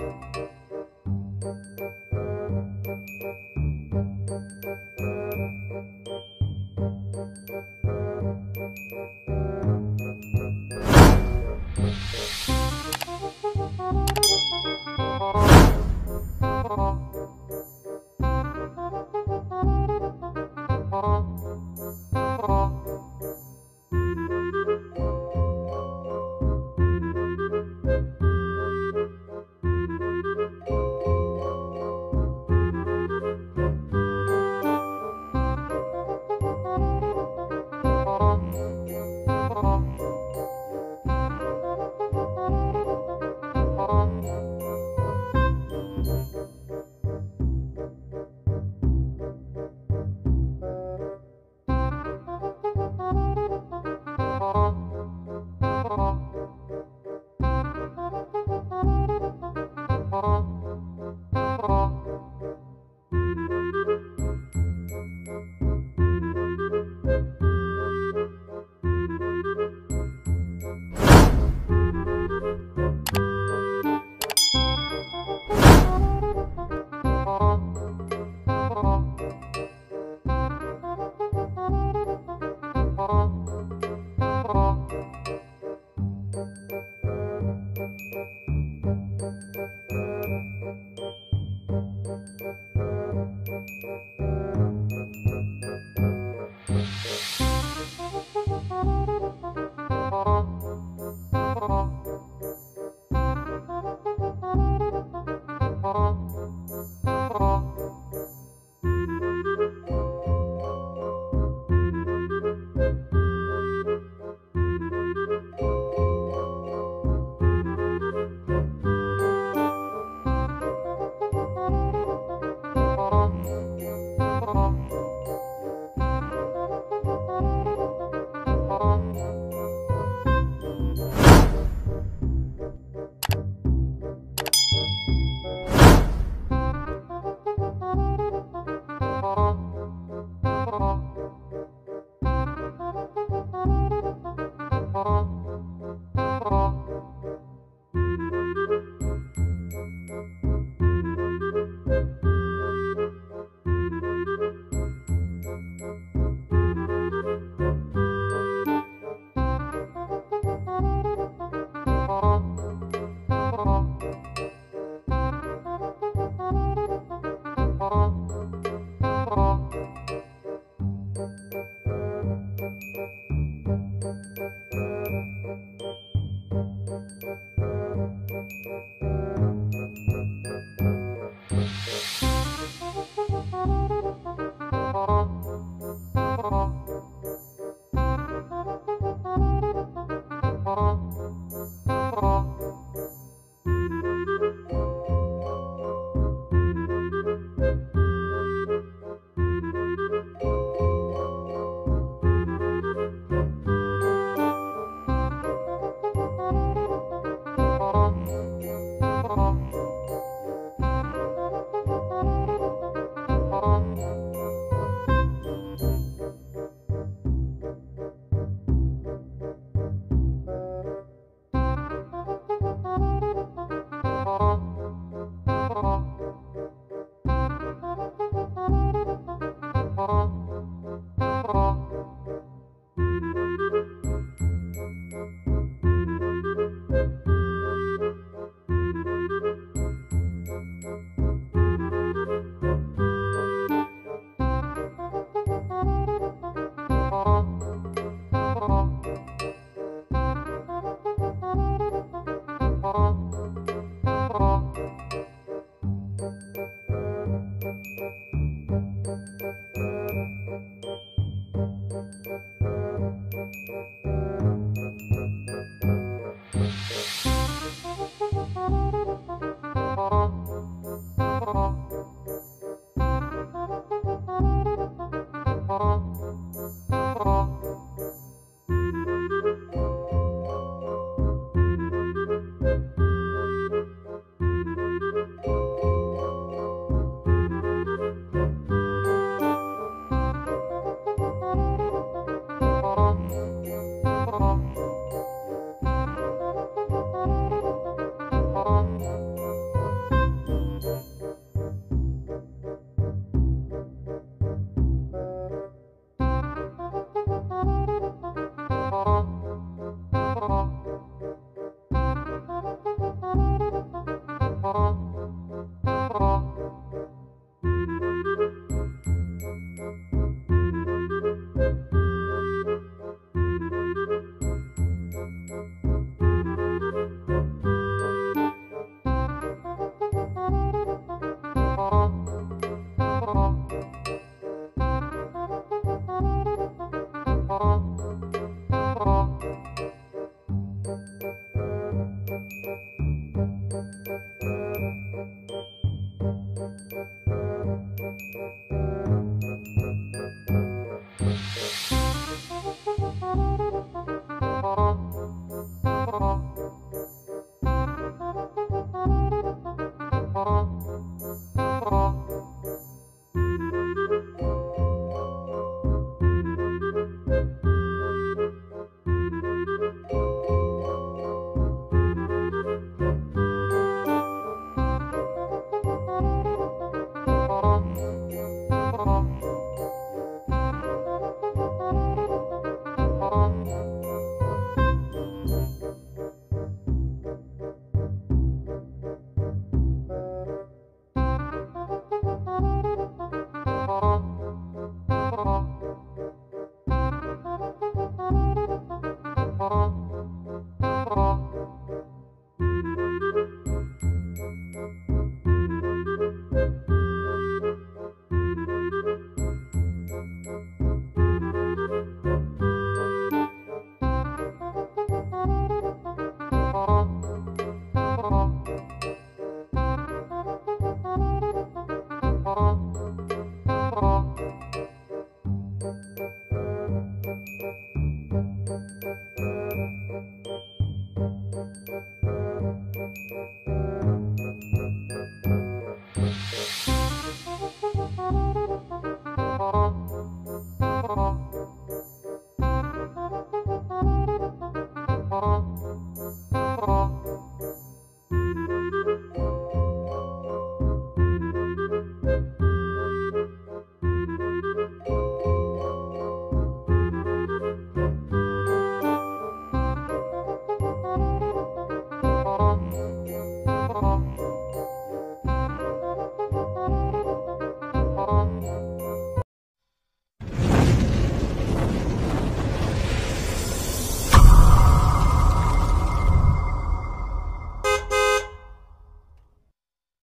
you